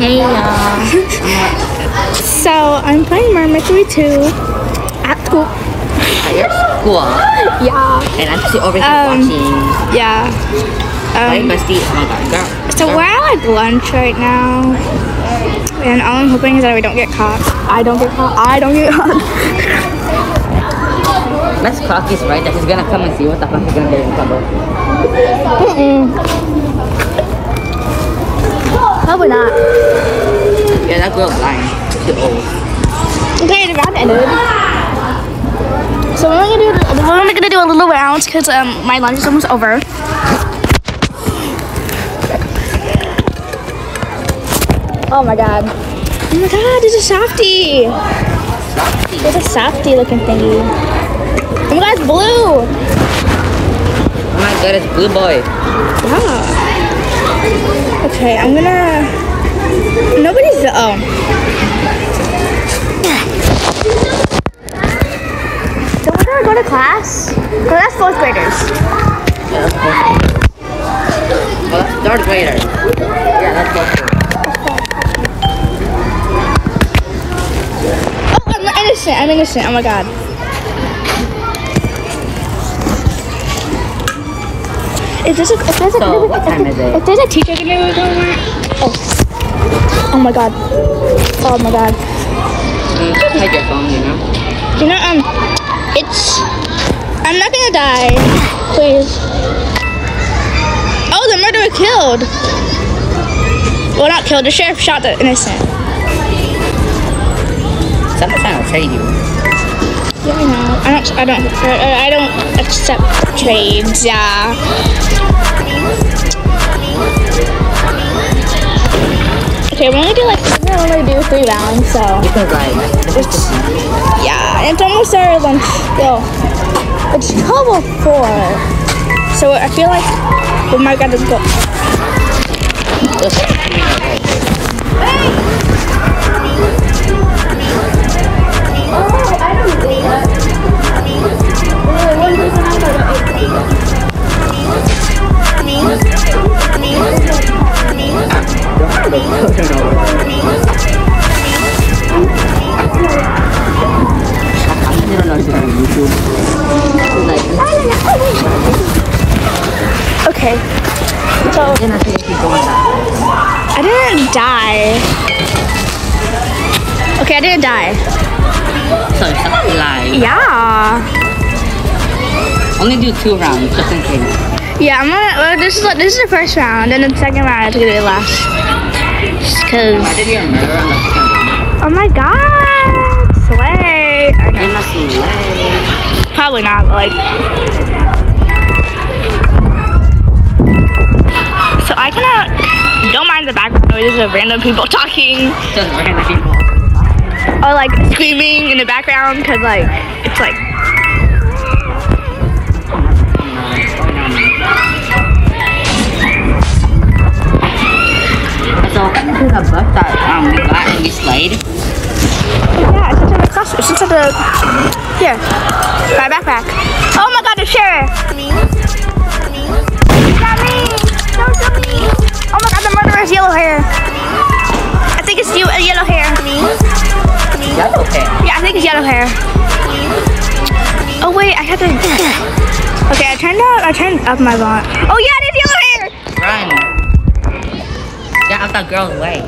Hey y'all. So I'm playing Murder Mystery 2 at school. At your school. Yeah. And I'm still over here Um, watching. Yeah. Um? Oh my god, girl. so girl. we're at like lunch right now. And all I'm hoping is that we don't get caught. I don't get caught. I don't get caught. Let's clock right that he's gonna come and see what the fuck he's gonna get in trouble. Probably not. Yeah, that girl's lying. She's old. Okay, the round ended. So we're only gonna do we're only gonna do a little round because um my lunch is almost over. Oh my god. Oh my god, there's a softie. There's a softie looking thingy. Oh my god, it's blue. Oh my god, it's Blue Boy. Yeah. Okay, I'm gonna. Nobody's. Oh. So we're gonna go to class. Oh, that's fourth graders. Yeah, that's perfect. Oh, that's third grader. Yeah, that's perfect. Oh, I'm innocent. I'm innocent. Oh my god. If there's a, if there's a, So, what time is it? If there's a teacher gonna going oh, oh my god, oh my god. Mm, your phone, you know? You know, um, it's. I'm not gonna die. Please. Oh, the murderer killed. Well, not killed. The sheriff shot the innocent. Sometimes I'll trade you. Yeah, I know. I don't. I don't. I, don't accept trades. Yeah. Okay, we're only do like we're only do three rounds, so like, this is just yeah, it's almost our lunch. Well, it's twelve four, so I feel like we might gotta go. I so then I think she's going back. I didn't die. Okay, I didn't die. So, stop lying. Yeah. Only do two rounds, just in case. Yeah, I'm gonna. Well, this is this is the first round, and then the second round I have to get it last. Just cause. Why did murder on the? Oh my god! Slay! I know. You must be late. Probably not, but like. I cannot. Don't mind the background noises of random people talking Just random people. or like screaming in the background, cause like it's like. So, this is a book that um, we got and we slayed. Yeah, it's inside the class. It's inside the. Here. My backpack. Hair. Oh wait, I had to. Okay, I turned out. I turned up my volume. Oh yeah, is yellow hair. Run. Get out that girl's way.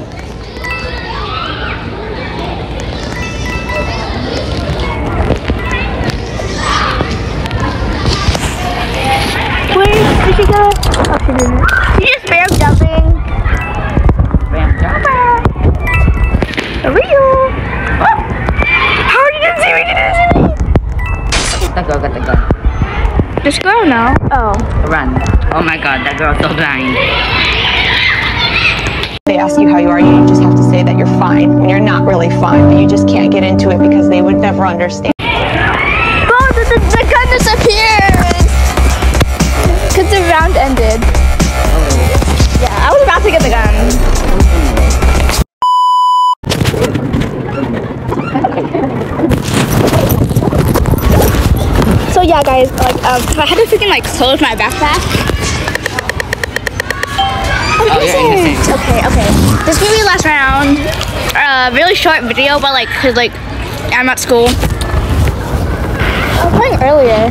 Gun. This girl now. Oh. Run. Oh my god, that girl's so blind. They ask you how you are, you just have to say that you're fine when you're not really fine, but you just can't get into it because they would never understand. Oh, the, the, the gun disappeared. Because the round ended. Yeah, guys, like, um, I had to freaking like close my backpack. I'm Oh, yeah. Okay, okay. This will be the last round. Uh, really short video, but like, cause like, I'm at school. I was playing earlier.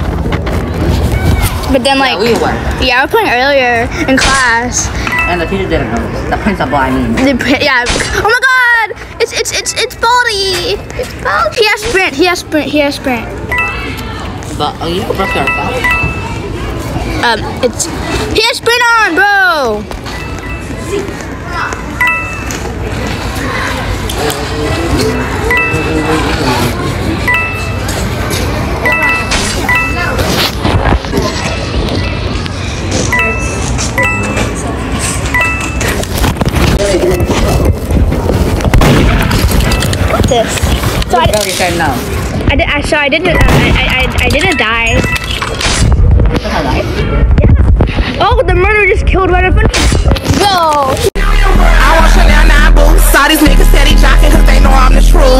But then like, yeah, we were. yeah, I was playing earlier in class. And the teacher didn't know. The principal, I mean. The, yeah. Oh my God! It's it's it's it's Baldy. It's Baldy. He has sprint. He has sprint. He has sprint. But, oh, you broke your phone? Um, it's he has sprint on, bro. What's this? So I, Really said no. I did. I so I didn't. Uh, I, I I didn't die. That's not. Oh, the murderer just killed right in front of me. Go. I want Chanel 9 boots. Saw these niggas steady jocking cause they know I'm the truth.